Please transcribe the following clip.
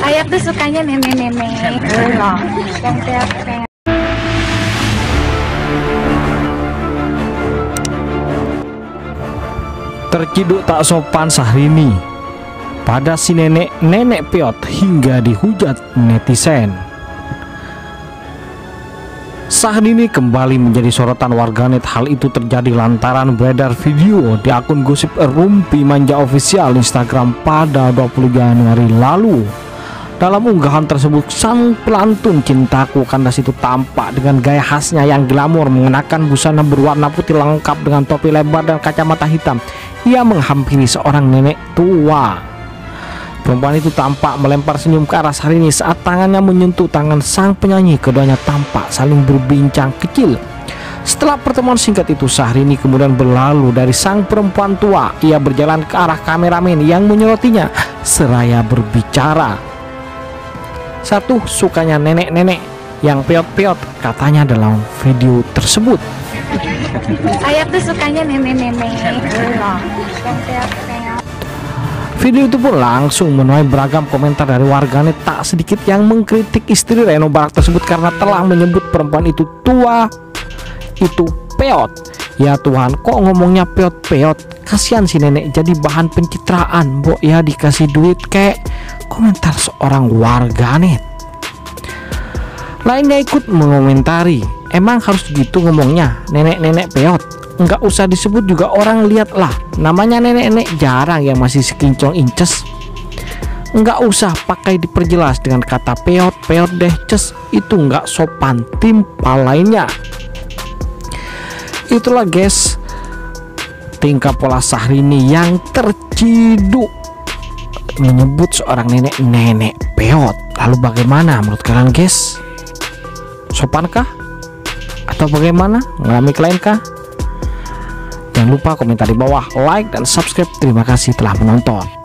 Saya tuh sukanya nenek-nenek. Terciduk tak sopan Sahrini pada si nenek nenek peot hingga dihujat netizen. Sahrini kembali menjadi sorotan warganet. Hal itu terjadi lantaran beredar video di akun gosip Rumpi Manja Official Instagram pada 20 Januari lalu. Dalam unggahan tersebut, sang pelantun cintaku kandas itu tampak dengan gaya khasnya yang glamor mengenakan busana berwarna putih lengkap dengan topi lebar dan kacamata hitam. Ia menghampiri seorang nenek tua. Perempuan itu tampak melempar senyum ke arah Sahrini saat tangannya menyentuh tangan sang penyanyi. Keduanya tampak saling berbincang kecil. Setelah pertemuan singkat itu, Sahrini kemudian berlalu dari sang perempuan tua. Ia berjalan ke arah kameramen yang menyorotinya seraya berbicara. Satu sukanya nenek-nenek yang peot-peot katanya dalam video tersebut. Saya tuh sukanya nenek-nenek. Video itu pun langsung menuai beragam komentar dari warganet tak sedikit yang mengkritik istri Reno Barak tersebut karena telah menyebut perempuan itu tua, itu peot. Ya Tuhan, kok ngomongnya peot-peot? Kasihan si nenek jadi bahan pencitraan, Mbok ya dikasih duit kayak komentar seorang warganet. Lainnya ikut mengomentari, emang harus gitu ngomongnya, nenek-nenek peot. Nggak usah disebut juga orang lihat lah, namanya nenek-nenek jarang yang masih sekincong inces. Nggak usah pakai diperjelas dengan kata peot, peot deh ces, itu nggak sopan timpal lainnya. Itulah guys, tingkah pola Sahrini yang terciduk menyebut seorang nenek-nenek peot. Lalu bagaimana menurut kalian guys? Sopankah? Atau bagaimana? Mengalami kelainkah? Jangan lupa komentar di bawah, like dan subscribe. Terima kasih telah menonton.